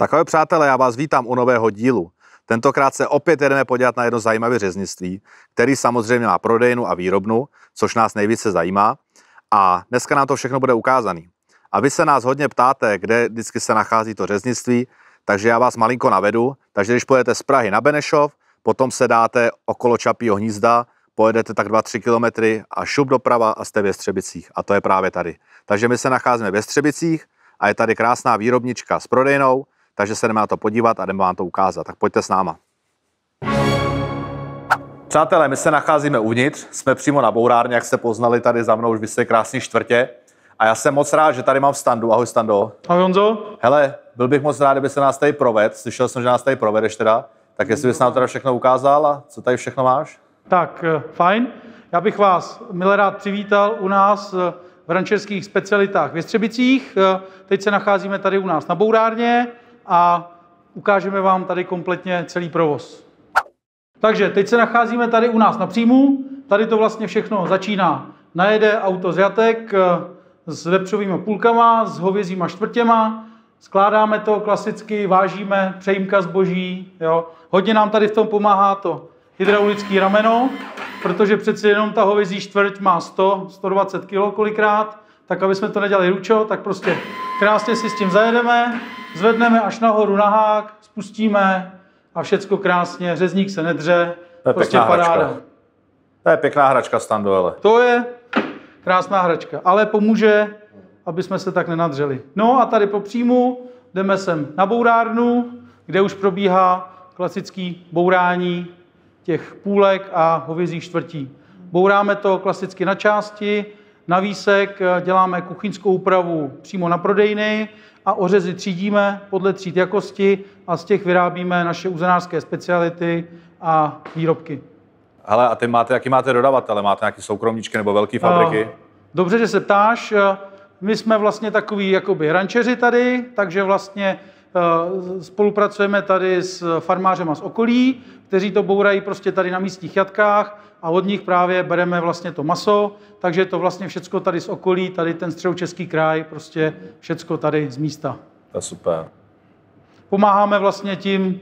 Tak ahoj přátelé, já vás vítám u nového dílu. Tentokrát se opět jedeme podívat na jedno zajímavé řeznictví, který samozřejmě má prodejnu a výrobnu, což nás nejvíce zajímá. A dneska nám to všechno bude ukázaný. A vy se nás hodně ptáte, kde vždycky se nachází to řeznictví, takže já vás malinko navedu. Takže když pojedete z Prahy na Benešov, potom se dáte okolo Čapího hnízda, pojedete tak 2-3 kilometry a šup doprava a jste ve Střebicích. A to je právě tady. Takže my se nacházíme ve Střebicích a je tady krásná výrobnička s prodejnou, takže se jdeme na to podívat a jdeme vám to ukázat. Tak pojďte s náma. Přátelé, my se nacházíme uvnitř, jsme přímo na bourárně, jak jste poznali tady za mnou, už vy jste krásný čtvrtě. A já jsem moc rád, že tady mám standu. Ahoj Stando. Ahoj Honzo. Hele, byl bych moc rád, kdyby se nás tady proved. Slyšel jsem, že nás tady provedeš teda. Tak jestli bys nám teda všechno ukázal a co tady všechno máš? Tak, eh, fajn. Já bych vás milé rád přivítal u nás eh, v rančerských specialitách ve Střebicích. Eh, Teď se nacházíme tady u nás na Bourárně a ukážeme vám tady kompletně celý provoz. Takže teď se nacházíme tady u nás na příjmu. Tady to vlastně všechno začíná. Najede auto z jatek eh, s vepřovými půlkama, s hovězíma čtvrtěma. Skládáme to klasicky, vážíme, přejímka zboží. Jo. Hodně nám tady v tom pomáhá to hydraulické rameno, protože přeci jenom ta hovězí čtvrť má 100, 120 kg kolikrát, tak aby jsme to nedělali ručo, tak prostě krásně si s tím zajedeme, zvedneme až nahoru na hák, spustíme a všecko krásně, řezník se nedře, To je prostě pěkná paráda. hračka. To je pěkná hračka Stando, ale. To je krásná hračka, ale pomůže, aby jsme se tak nenadřeli. No a tady po příjmu jdeme sem na bourárnu, kde už probíhá klasický bourání těch půlek a hovězích čtvrtí. Bouráme to klasicky na části, na výsek děláme kuchyňskou úpravu přímo na prodejny a ořezy třídíme podle tříd jakosti a z těch vyrábíme naše uzenářské speciality a výrobky. Hele, a ty máte, jaký máte dodavatele? Máte nějaký soukromníčky nebo velké fabriky? Eh, Dobře, že se ptáš. Eh, My jsme vlastně takový jakoby rančeři tady, takže vlastně eh, spolupracujeme tady s farmářema z okolí, kteří to bourají prostě tady na místních jatkách a od nich právě bereme vlastně to maso, takže je to vlastně všecko tady z okolí, tady ten středočeský kraj, prostě všecko tady z místa. To je super. Pomáháme vlastně tím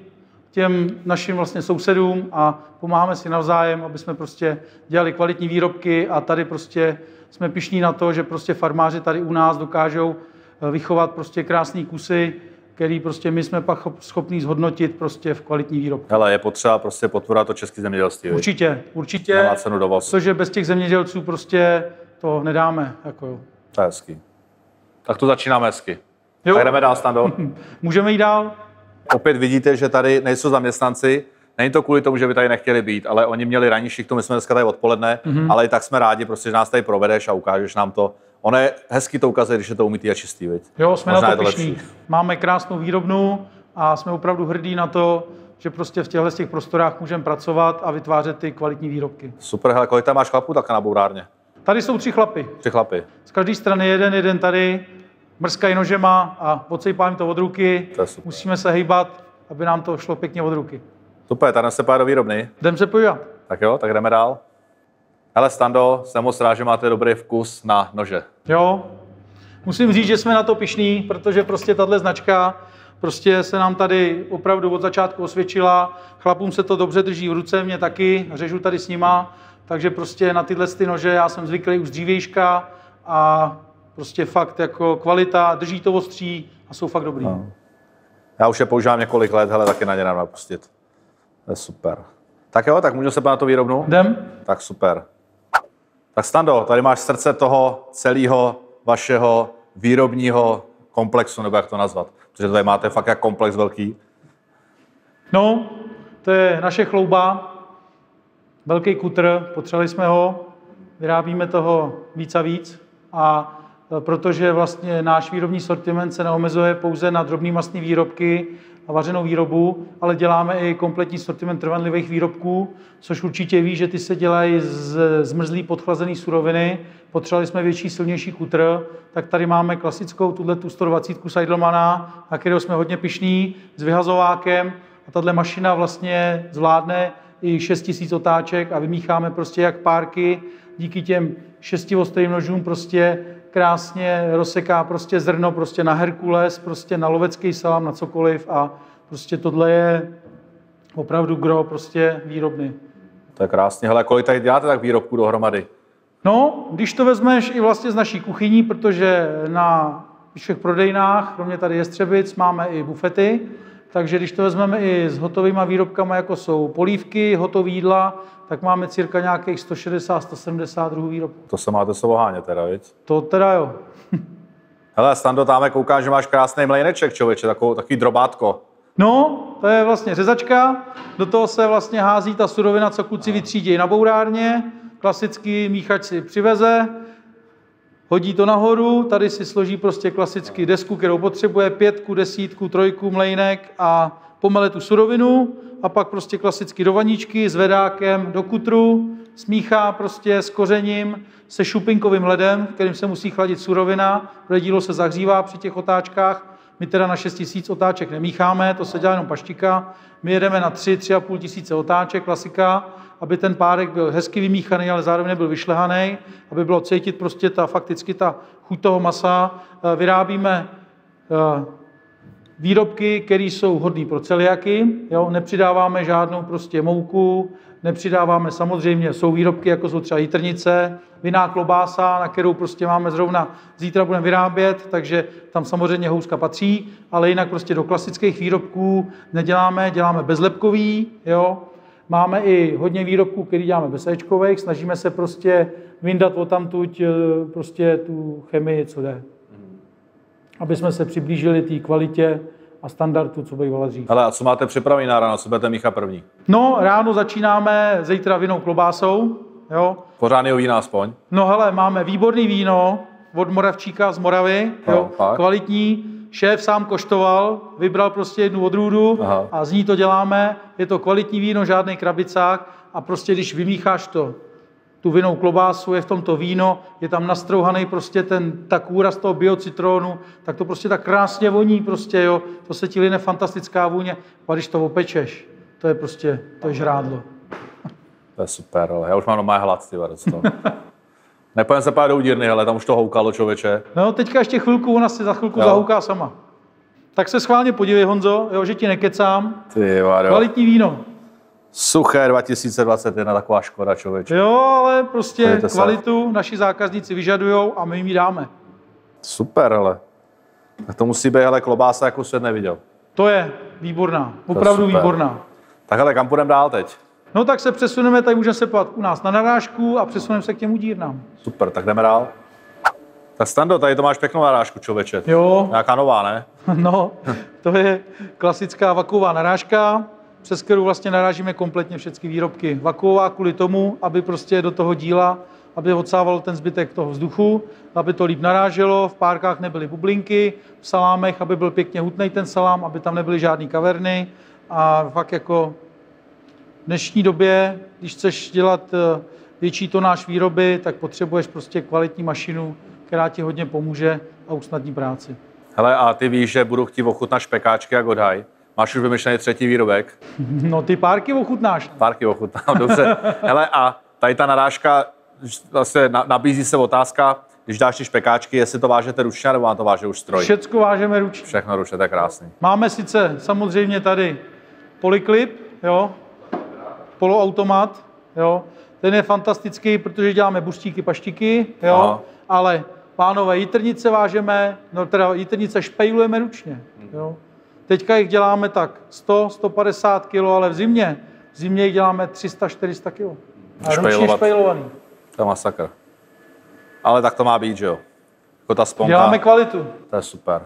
těm našim vlastně sousedům a pomáháme si navzájem, aby jsme prostě dělali kvalitní výrobky a tady prostě jsme pišní na to, že prostě farmáři tady u nás dokážou eh, vychovat prostě krásné kusy, který prostě my jsme pak chop- schopní zhodnotit prostě v kvalitní výrobky. Hele, je potřeba prostě podporovat to české zemědělství. Určitě, určitě, Nemá cenu protože bez těch zemědělců prostě to nedáme. Jako jo. To je hezký. Tak to začínáme hezky. Jo. Tak jdeme dál, Stando. Můžeme jít dál? Opět vidíte, že tady nejsou zaměstnanci. Není to kvůli tomu, že by tady nechtěli být, ale oni měli ranní šichtu, my jsme dneska tady odpoledne, Mhm. mm-hmm. ale i tak jsme rádi, prostě, že nás tady provedeš a ukážeš nám to. Ono je hezky to ukazuje, když je to umytý a čistý, viď? Jo, jsme Možná na to to pišní. Máme krásnou výrobnu a jsme opravdu hrdí na to, že prostě v těchto těch prostorách můžeme pracovat a vytvářet ty kvalitní výrobky. Super, hele, kolik tam máš chlapů tak na bourárně? Tady jsou tři chlapy. Tři chlapy. Z každé strany jeden, jeden tady, mrskají nožema a odsejpáme to od ruky. To je super. Musíme se hejbat, aby nám to šlo pěkně od ruky. Super, tady se pár do výrobny. Jdem se podívat. Tak jo, tak jdeme dál. Hele, Stando, jsem moc rád, že máte dobrý vkus na nože. Jo, musím říct, že jsme na to pišní, protože prostě tahle značka prostě se nám tady opravdu od začátku osvědčila. Chlapům se to dobře drží v ruce, mě taky, řežu tady s nima, takže prostě na tyhle ty nože já jsem zvyklý už z dřívějška a prostě fakt jako kvalita, drží to ostří a jsou fakt dobrý. No. Já už je používám několik let, hele, taky na ně dám pustit. To je super. Tak jo, tak můžu se na to výrobnu? Jdem? Tak super. Tak Stando, tady máš srdce toho celého vašeho výrobního komplexu, nebo jak to nazvat. Protože tady máte fakt jak komplex velký. No, to je naše chlouba, velký kutr, potřebovali jsme ho, vyrábíme toho víc a víc a protože vlastně náš výrobní sortiment se neomezuje pouze na drobné masné výrobky a vařenou výrobu, ale děláme i kompletní sortiment trvanlivých výrobků, což určitě ví, že ty se dělají z zmrzlý podchlazený suroviny. Potřebovali jsme větší, silnější kutr, tak tady máme klasickou tuhle tu 120 Seidelmana, na kterou jsme hodně pišní, s vyhazovákem a tahle mašina vlastně zvládne i 6000 otáček a vymícháme prostě jak párky díky těm šesti ostrým nožům prostě krásně rozseká prostě zrno prostě na Herkules, prostě na lovecký salám, na cokoliv a prostě tohle je opravdu gro prostě výrobny. To je krásně. Hele, kolik tady děláte tak výrobků dohromady? No, když to vezmeš i vlastně z naší kuchyní, protože na všech prodejnách, kromě tady jestřebic, máme i bufety, takže když to vezmeme i s hotovými výrobkami, jako jsou polívky, hotové jídla, tak máme cirka nějakých 160-170 druhů výrobků. To se máte sovoháně teda, viď? To teda jo. Hele, Stando, tam koukám, že máš krásný mlejneček, člověče, takový, takový drobátko. No, to je vlastně řezačka, do toho se vlastně hází ta surovina, co kluci vytřídějí na bourárně, klasický míchač si přiveze, hodí to nahoru, tady si složí prostě klasicky desku, kterou potřebuje, pětku, desítku, trojku, mlejnek a pomele tu surovinu a pak prostě klasicky do vaničky s vedákem do kutru, smíchá prostě s kořením, se šupinkovým ledem, kterým se musí chladit surovina, protože dílo se zahřívá při těch otáčkách. My teda na 6 tisíc otáček nemícháme, to se dělá jenom paštika. My jedeme na 3, 3,5 tisíce otáček, klasika, aby ten párek byl hezky vymíchaný, ale zároveň nebyl vyšlehaný, aby bylo cítit prostě ta fakticky ta chuť toho masa. Eh, vyrábíme eh, výrobky, které jsou hodné pro celiaky, jo? nepřidáváme žádnou prostě mouku, nepřidáváme samozřejmě, jsou výrobky, jako jsou třeba jitrnice, vinná klobása, na kterou prostě máme zrovna, zítra budeme vyrábět, takže tam samozřejmě houska patří, ale jinak prostě do klasických výrobků neděláme, děláme bezlepkový, jo? Máme i hodně výrobků, který děláme bez Ečkových, snažíme se prostě vyndat o tamtuť eh, prostě tu chemii, co jde. Aby jsme se přiblížili té kvalitě a standardu, co bývala dřív. Ale a co máte připravený na ráno, co budete míchat první? No, ráno začínáme zítra vinou klobásou, jo. Pořádný vína aspoň? No hele, máme výborný víno od Moravčíka z Moravy, No, jo, kvalitní. Šéf sám koštoval, vybral prostě jednu odrůdu Aha. a z ní to děláme. Je to kvalitní víno, žádný krabicák a prostě když vymícháš to, tu vinou klobásu, je v tom to víno, je tam nastrouhaný prostě ten, ta kůra z toho biocitronu, tak to prostě tak krásně voní prostě, jo. To se ti line fantastická vůně. A když to opečeš, to je prostě, to je žrádlo. To je super, ale já už mám normálně hlad, ty z toho. Nepojďme se pát do udírny, ale tam už to houkalo, člověče. No, teďka ještě chvilku, ona si za chvilku Jo. zahouká sama. Tak se schválně podívej, Honzo, jo, že ti nekecám. Ty vado. Kvalitní víno. Suché 2021, taková škoda, člověče. Jo, ale prostě se. kvalitu naši zákazníci vyžadují a my jim ji dáme. Super, ale. Tak to musí být, ale klobása, jako svět neviděl. To je výborná, opravdu super. výborná. Tak ale kam půjdeme dál teď? No tak se přesuneme, tady můžeme se pát u nás na narážku a přesuneme se k těm udírnám. Super, tak jdeme dál. Tak Stando, tady to máš pěknou narážku, člověče. Jo, Nějaká nová, ne? no, to je klasická vakuová narážka, přes kterou vlastně narážíme kompletně všechny výrobky. Vakuová kvůli tomu, aby prostě do toho díla, aby odsávalo ten zbytek toho vzduchu, aby to líp naráželo, v párkách nebyly bublinky, v salámech, aby byl pěkně hutný ten salám, aby tam nebyly žádné kaverny a fakt jako v dnešní době, když chceš dělat eh, větší tonáž výroby, tak potřebuješ prostě kvalitní mašinu, která ti hodně pomůže a usnadní práci. Hele, a ty víš, že budu chtít ochutnat špekáčky a godhaj. Máš už vymyšlený třetí výrobek? No ty párky ochutnáš. Párky ochutnám, dobře. Hele, a tady ta narážka, zase na- nabízí se otázka, když dáš ty špekáčky, jestli to vážete ručně, nebo vám to váže už stroj? Všecko vážeme ručně. Všechno ručně, je krásný. Máme sice samozřejmě tady poliklip, jo, poloautomat, jo, ten je fantastický, protože děláme buštíky, paštiky, jo, Aha. ale pánové jitrnice vážeme, no teda jitrnice špejlujeme ručně, jo. Teďka jich děláme tak 100, 150 kg, ale v zimě, v zimě jich děláme 300, 400 kg. A ručně Špejlovat. špejlovaný. To je masakr. Ale tak to má být, že jo? Jako ta sponka, Děláme kvalitu. to je super.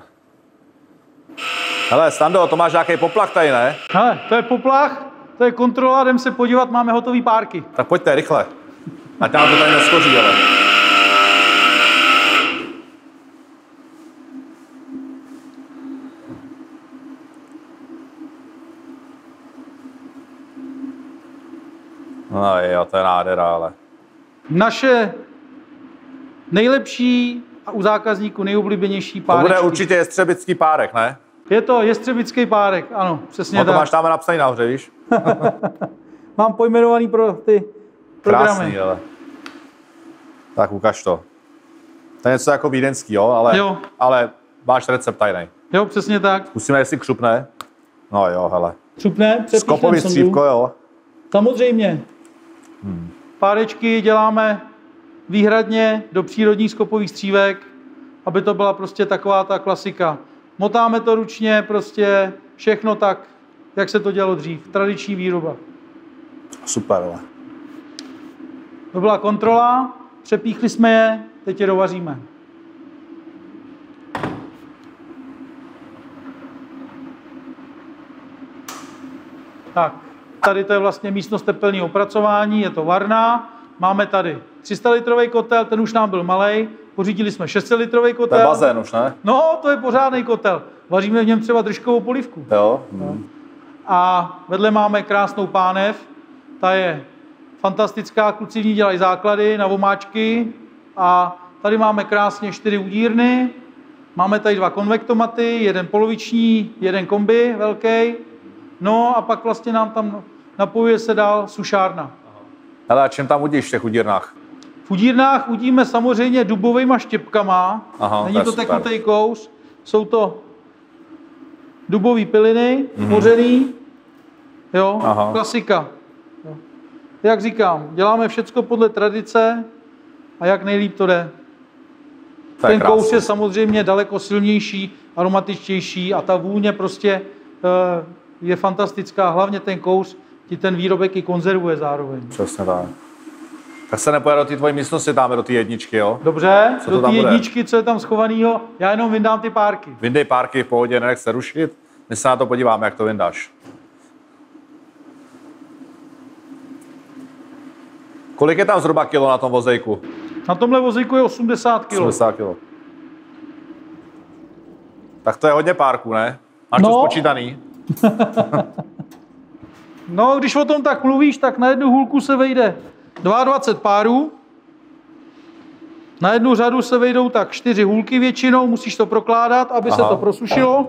Hele, Stando, to máš nějaký poplach tady, ne? Hele, to je poplach, to je kontrola, jdem se podívat, máme hotový párky. Tak pojďte, rychle. Ať nám to tady neskoří, ale. No jo, to je nádhera, ale. Naše nejlepší a u zákazníků nejoblíbenější To párečky. bude určitě jestřebický párek, ne? Je to jestřebický párek, ano, přesně No to tak. máš tam napsaný nahoře, víš? Mám pojmenovaný pro ty programy. Krásný, ale. Tak ukaž to. To je něco jako vídeňský, jo? Ale, Jo. ale máš recept tajný. Jo, přesně tak. Zkusíme, jestli křupne. No jo, hele. Třupne, Skopový střívko, jo. Samozřejmě. Hmm. Párečky děláme výhradně do přírodních skopových střívek, aby to byla prostě taková ta klasika. Motáme to ručně, prostě všechno tak, jak se to dělalo dřív. Tradiční výroba. Super, ale. To byla kontrola, přepíchli jsme je, teď je dovaříme. Tak, tady to je vlastně místnost tepelného opracování, je to varná. Máme tady 300 litrový kotel, ten už nám byl malý. Pořídili jsme 600 litrový To je kotel. bazén už, ne? No, to je pořádný kotel. Vaříme v něm třeba držkovou polivku. Jo. Hm. A vedle máme krásnou pánev, ta je fantastická, kluci v ní dělají základy na vomáčky a tady máme krásně čtyři udírny, máme tady dva konvektomaty, jeden poloviční, jeden kombi velký, no a pak vlastně nám tam napojuje se dál sušárna. Hele, a čím tam udíš v těch udírnách? V udírnách udíme samozřejmě dubovými štěpkama, Aha, není to je tekutý kous, jsou to dubové piliny, mořený, jo. Aha. klasika. Jo. Jak říkám, děláme všecko podle tradice a jak nejlíp to jde. To je Ten kous krásný. je samozřejmě daleko silnější, aromatičtější a ta vůně prostě eh, je fantastická. Hlavně ten kous ti ten výrobek i konzervuje zároveň. Přesně tak. Tak se nepojede do té tvojí místnosti, dáme do té jedničky, jo? Dobře, Co to do té bude? jedničky, co je tam schovanýho, já jenom vyndám ty párky. Vyndej párky v pohodě, nenech se rušit. My se na to podíváme, jak to vyndáš. Kolik je tam zhruba kilo na tom vozejku? Na tomhle vozíku je 80 kg. 80 kilo. Tak to je hodně párků, ne? Máš to No. spočítaný? No, když o tom tak mluvíš, tak na jednu hůlku se vejde 22 párů. Na jednu řadu se vejdou tak čtyři hůlky většinou, musíš to prokládat, aby se Aha. to prosušilo.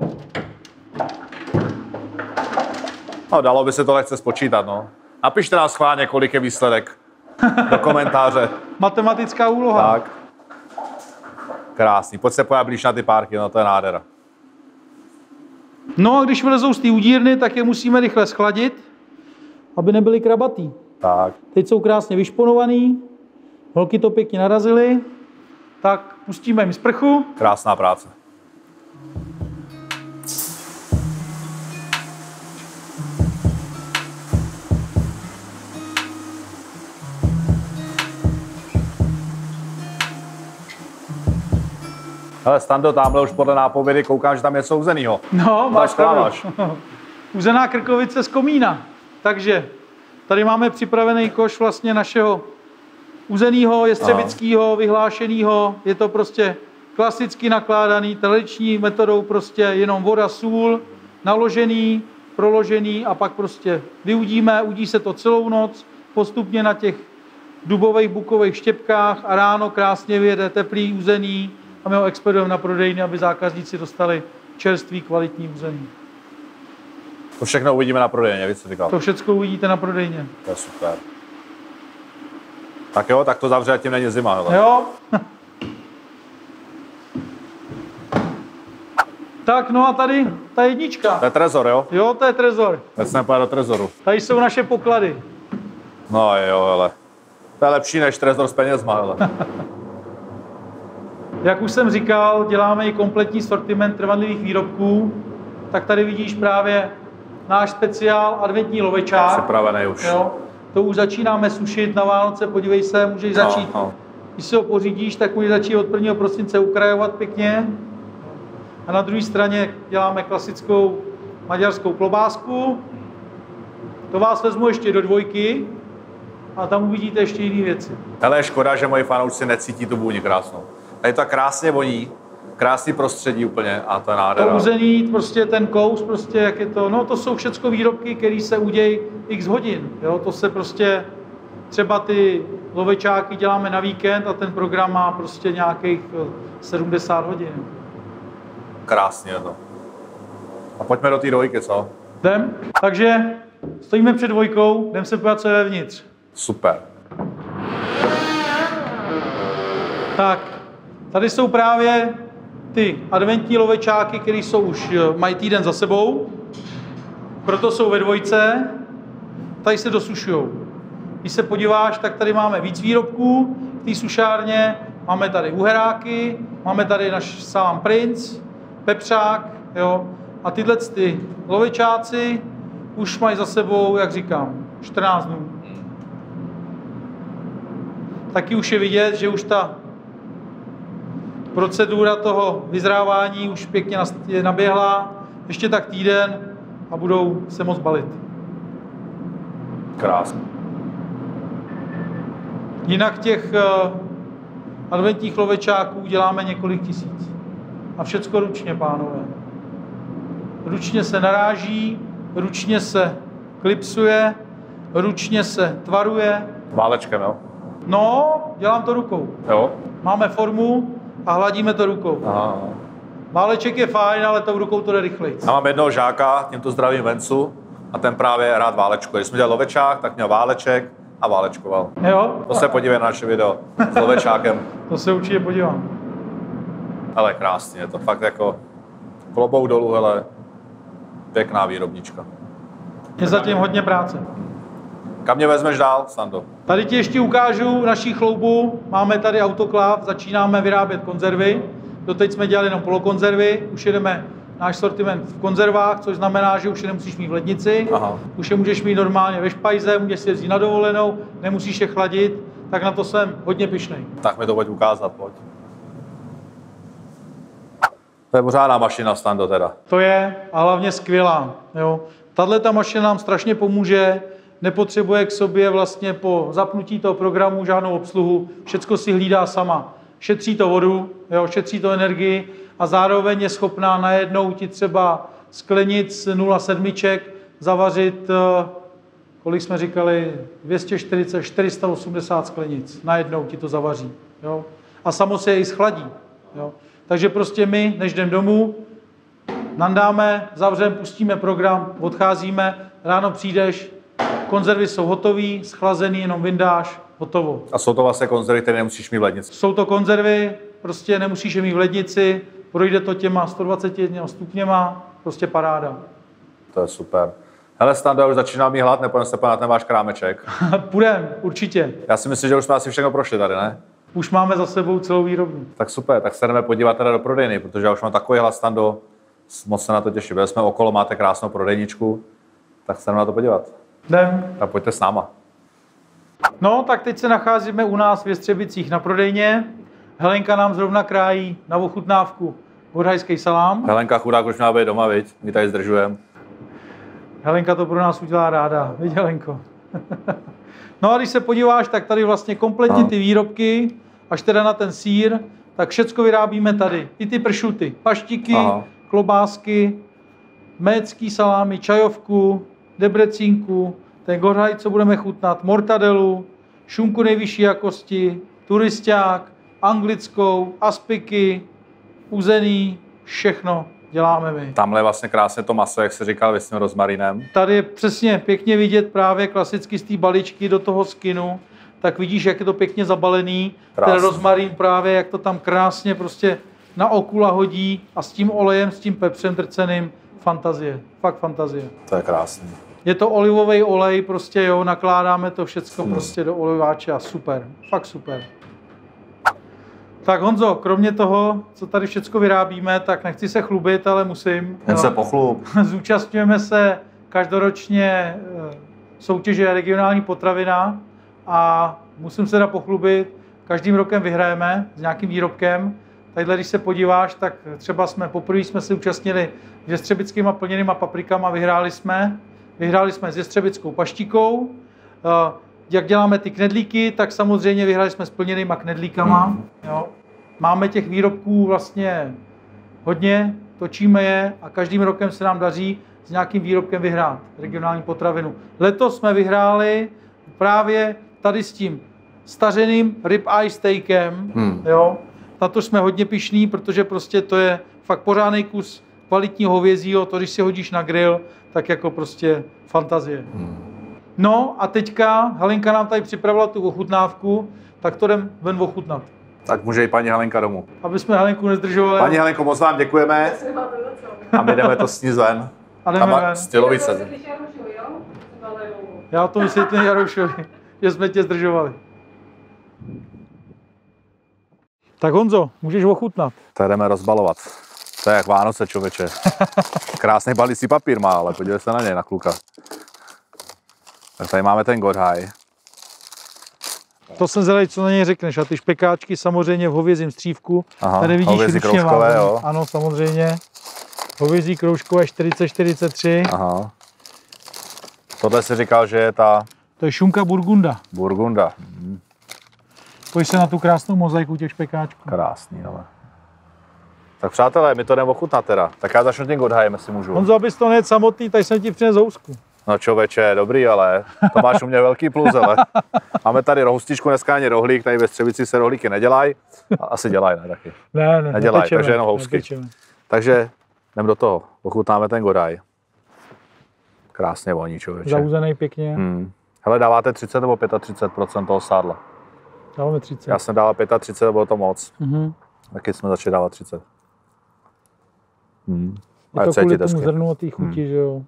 No, dalo by se to lehce spočítat, no. Napište nás schválně, kolik je výsledek do komentáře. Matematická úloha. Tak. Krásný. Pojď se pojď blíž na ty párky, no to je nádhera. No a když vylezou z té udírny, tak je musíme rychle schladit, aby nebyly krabatý. Tak. Teď jsou krásně vyšponovaný, holky to pěkně narazily, tak pustíme jim sprchu. Krásná práce. Hele, Stando, tamhle už podle nápovědy koukám, že tam je souzenýho. No, máš pravdu. Uzená krkovice z komína. Takže tady máme připravený koš vlastně našeho uzenýho, jestřebického, vyhlášeného. Je to prostě klasicky nakládaný, tradiční metodou prostě jenom voda, sůl, naložený, proložený a pak prostě vyudíme, udí se to celou noc, postupně na těch dubových, bukových štěpkách a ráno krásně vyjede teplý uzený a my ho expedujeme na prodejny, aby zákazníci dostali čerstvý, kvalitní uzený. To všechno uvidíme na prodejně, víš, co říkal. To všechno uvidíte na prodejně. To je super. Tak jo, tak to zavře, ať tím není zima. Hele. Jo? tak, no a tady ta To jednička. je trezor, jo? Jo, to je trezor. Teď jsme do trezoru. Tady jsou naše poklady. No jo, hele. To je lepší než trezor s penězma, hele. Jak už jsem říkal, děláme i kompletní sortiment trvanlivých výrobků. Tak tady vidíš právě náš speciál adventní lovečák. Připravený už. Jo, to už začínáme sušit na Vánoce, podívej se, můžeš začít. No, no. Když si ho pořídíš, tak můžeš začít od 1. prosince ukrajovat pěkně. A na druhé straně děláme klasickou maďarskou klobásku. To vás vezmu ještě do dvojky a tam uvidíte ještě jiné věci. Hele, je škoda, že moji fanoušci necítí tu vůni krásnou. Tady to krásně voní, krásný prostředí úplně a to je To nádhera. uzení, prostě ten kous, prostě jak je to, no to jsou všechno výrobky, které se udějí x hodin, jo, to se prostě, třeba ty lovečáky děláme na víkend a ten program má prostě nějakých eh, 70 hodin. Krásně to. A pojďme do té dvojky, co? Jdem? Takže stojíme před dvojkou, jdem se podívat, co je vevnitř. Super. Tak, Tady jsou právě ty adventní lovečáky, které jsou už, eh, mají týden za sebou, proto jsou ve dvojce, tady se dosušují. Když se podíváš, tak tady máme víc výrobků v té sušárně, máme tady uheráky, máme tady náš sám princ, pepřák, jo, a tyhle ty lovečáci už mají za sebou, jak říkám, 14 dnů. Taky už je vidět, že už ta procedura toho vyzrávání už pěkně je naběhla, ještě tak týden a budou se moc balit. Krásně. Jinak těch uh, adventních lovečáků děláme několik tisíc. A všecko ručně, pánové. Ručně se naráží, ručně se klipsuje, ručně se tvaruje. Válečkem, jo? No, dělám to rukou. Jo? Máme formu a hladíme to rukou. Aha. Váleček je fajn, ale tou rukou to jde rychleji. Já mám jednoho žáka, tímto zdravím Vencu, a ten právě rád válečkuje. Když jsme dělali lovečák, tak měl váleček a válečkoval. Jo? To se podívej na naše video s lovečákem. to se určitě podívám. Ale krásně, je to fakt jako klobouk dolů, hele, pěkná výrobnička. Je zatím hodně práce. Kam mě vezmeš dál, Sando? Tady ti ještě ukážu naší chloubu. Máme tady autoklav, začínáme vyrábět konzervy. Doteď jsme dělali jenom polokonzervy, už jedeme náš sortiment v konzervách, což znamená, že už je nemusíš mít v lednici, Aha. už je můžeš mít normálně ve špajze, můžeš si jezdit na dovolenou, nemusíš je chladit, tak na to jsem hodně pišnej. Tak mi to pojď ukázat, pojď. To je pořádná mašina Stando teda. To je a hlavně skvělá. Jo. Tahle ta mašina nám strašně pomůže, nepotřebuje k sobě vlastně po zapnutí toho programu žádnou obsluhu, všecko si hlídá sama. Šetří to vodu, jo, šetří to energii a zároveň je schopná najednou ti třeba sklenic 0,7 zavařit, eh, kolik jsme říkali, 240, 480 sklenic. Najednou ti to zavaří. Jo? A samo se i schladí. Jo? Takže prostě my, než jdem domů, nandáme, zavřeme, pustíme program, odcházíme, ráno přijdeš, konzervy jsou hotové, schlazený, jenom vyndáš, hotovo. A jsou to vlastně konzervy, které nemusíš mít v lednici? Jsou to konzervy, prostě nemusíš je mít v lednici, projde to těma 121 stupněma, prostě paráda. To je super. Hele, Standa, už začíná mít hlad, nepojďme se na ten váš krámeček. Půjdem, určitě. Já si myslím, že už jsme asi všechno prošli tady, ne? Už máme za sebou celou výrobnu. Tak super, tak se jdeme podívat teda do prodejny, protože já už mám takový hlad, Stando, moc se na to těším. Byli jsme okolo, máte krásnou prodejničku, tak se jdeme na to podívat. Jdem. Tak pojďte s náma. No, tak teď se nacházíme u nás v Jestřebicích na prodejně. Helenka nám zrovna krájí na ochutnávku bodhajský salám. Helenka chudák už měla být doma, viď? My tady zdržujeme. Helenka to pro nás udělá ráda, viď Helenko? no a když se podíváš, tak tady vlastně kompletně ty výrobky, až teda na ten sír, tak všecko vyrábíme tady. I ty pršuty, paštiky, Aha. klobásky, mécký salámy, čajovku, debrecínku, ten gorhaj, co budeme chutnat, mortadelu, šunku nejvyšší jakosti, turisták, anglickou, aspiky, uzený, všechno děláme my. Tamhle je vlastně krásně to maso, jak se říkal, s tím rozmarinem. Tady je přesně pěkně vidět právě klasicky z té baličky do toho skinu, tak vidíš, jak je to pěkně zabalený. Krásný. Ten rozmarín právě, jak to tam krásně prostě na okula hodí a s tím olejem, s tím pepřem trceným, fantazie, fakt fantazie. To je krásný. Je to olivový olej, prostě jo, nakládáme to všechno hmm. prostě do oliváče a super, fakt super. Tak Honzo, kromě toho, co tady všechno vyrábíme, tak nechci se chlubit, ale musím. Jen se pochlub. Zúčastňujeme se každoročně eh, soutěže regionální potravina a musím se da pochlubit, každým rokem vyhrajeme s nějakým výrobkem. Tadyhle, když se podíváš, tak třeba jsme poprvé jsme se účastnili s jestřebickýma plněnýma paprikama, vyhráli jsme. Vyhráli jsme s jestřebickou paštíkou. Eh, jak děláme ty knedlíky, tak samozřejmě vyhráli jsme s plněnýma knedlíkama. Jo. Máme těch výrobků vlastně hodně, točíme je a každým rokem se nám daří s nějakým výrobkem vyhrát regionální potravinu. Letos jsme vyhráli právě tady s tím stařeným rib eye steakem. Hmm. Jo. Na to jsme hodně pišní, protože prostě to je fakt pořádný kus kvalitního hovězího, to když si hodíš na grill, tak jako prostě fantazie. Hmm. No a teďka Helenka nám tady připravila tu ochutnávku, tak to jdem ven ochutnat. Tak může i paní Helenka domů. Aby jsme Helenku nezdržovali. Paní Helenko, moc vám děkujeme a my jdeme to sníst ven. A jdeme Tam ven. stylovice. Já to vysvětlím Jarošovi, že jsme tě zdržovali. Tak Honzo, můžeš ochutnat. To jdeme rozbalovat. To je jak Vánoce, člověče. Krásný balící papír má, ale podívej se na něj, na kluka. Tak tady máme ten Godhaj. To jsem zvedavý, co na něj řekneš. A ty špekáčky samozřejmě v hovězím střívku. Aha, Tady vidíš hovězí kroužkové, jo. Ano, samozřejmě. Hovězí kroužkové 4043. Aha. Tohle si říkal, že je ta To je šunka Burgunda. Burgunda. Pojď se na tu krásnou mozaiku těch špekáčků. Krásný, ale. Tak přátelé, my to jdeme ochutnat teda. Tak já začnu tím Godhajem, jestli můžu. Honzo, abys to nejet samotný, tady jsem ti přines housku. No člověče, dobrý, ale to máš u mě velký plus, ale. Máme tady rohustičku, dneska ani rohlík, tady ve Střebici se rohlíky nedělají. Asi dělají, ne taky. Ne, ne, Nedělaj, nepečeme, takže jenom housky. nepečeme. Takže jdem do toho. Ochutnáme ten Godaj. Krásně voní, člověče. Zauzený pěkně. Hmm. Hele, dáváte 30 nebo 35% toho sádla? Dáváme 30. Já jsem dával 35, bylo to moc. Mhm. Taky jsme začali dávat 30. Hmm. Je A to kvůli tomu zrnu a té chuti, že jo.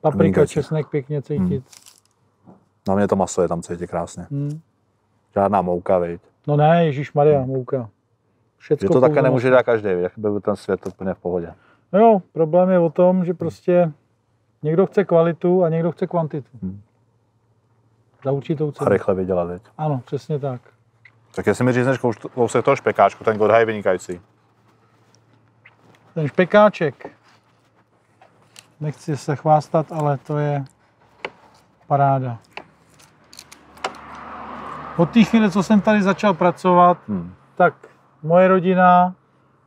Paprika, česnek pěkně cítit. Na mě to maso je tam cítit krásně. Hmm. Žádná mouka, viď. No ne, Ježíš Maria, mouka. Všecko Že to také nemůže dát každý, jak by byl ten svět úplně v pohodě. No jo, problém je o tom, že prostě někdo chce kvalitu a někdo chce kvantitu. Hmm. Za určitou A cenu. rychle vydělat, viď. Ano, přesně tak. Tak jestli mi řízneš kous- kousek toho špekáčku, ten Godhaj je vynikající. Ten špekáček, nechci se chvástat, ale to je paráda. Od té chvíle, co jsem tady začal pracovat, Hmm. tak moje rodina,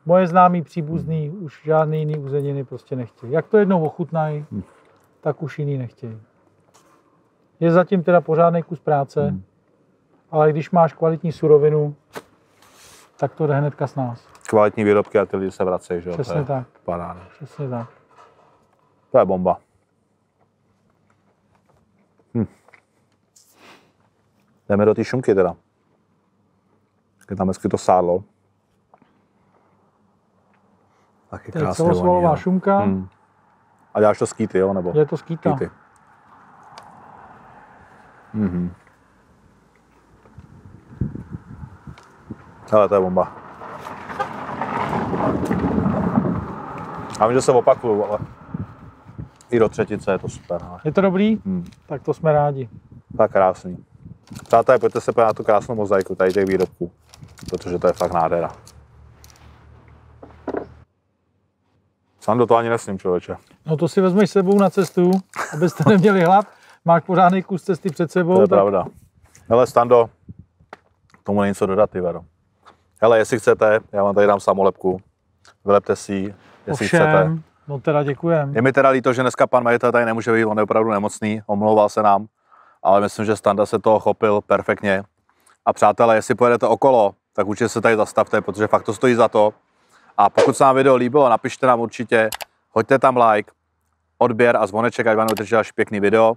moje známí příbuzní už žádný jiný uzeniny prostě nechtějí. Jak to jednou ochutnají, Hmm. tak už jiný nechtějí. Je zatím teda pořádný kus práce, Hmm. ale když máš kvalitní surovinu, tak to jde hnedka s nás. Kvalitní výrobky a ty lidi se vracejí, že jo. to Přesně je tak. Paráda. Přesně tak. To je bomba. Hm. Jdeme do té šunky teda. Je tam hezky to sádlo. Taky To je celosvalová jo. šunka, Hm. A děláš to skýty, jo? Nebo je to skýta. skýty? Mhm. Ale to je bomba. Já vím, že se opakuju, ale i do třetice je to super. Ale. Je to dobrý? Hmm. Tak to jsme rádi. Tak krásný. Přátelé, pojďte se na tu krásnou mozaiku tady těch výrobků, protože to je fakt nádhera. Sám do toho ani nesním, člověče. No to si vezmeš s sebou na cestu, abyste neměli hlad. Máš pořádný kus cesty před sebou. To je tak pravda. Hele, Stando, tomu není co dodat, ty Vero. Hele, jestli chcete, já vám tady dám samolepku, vylepte si ji, jestli chcete. Ovšem, no teda děkujem. Je mi teda líto, že dneska pan majitel tady nemůže být, on je opravdu nemocný, omlouval se nám, ale myslím, že Standa se toho chopil perfektně. A přátelé, jestli pojedete okolo, tak určitě se tady zastavte, protože fakt to stojí za to. A pokud se vám video líbilo, napište nám určitě, hoďte tam like, odběr a zvoneček, ať vám udrží další pěkný video.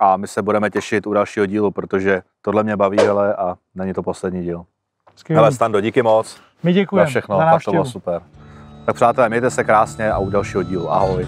A my se budeme těšit u dalšího dílu, protože tohle mě baví, hele, a není to poslední díl. Skvělý. Hele, Stando, díky moc My za děkujeme všechno, za fakt to bylo super. Tak přátelé, mějte se krásně a u dalšího dílu. Ahoj.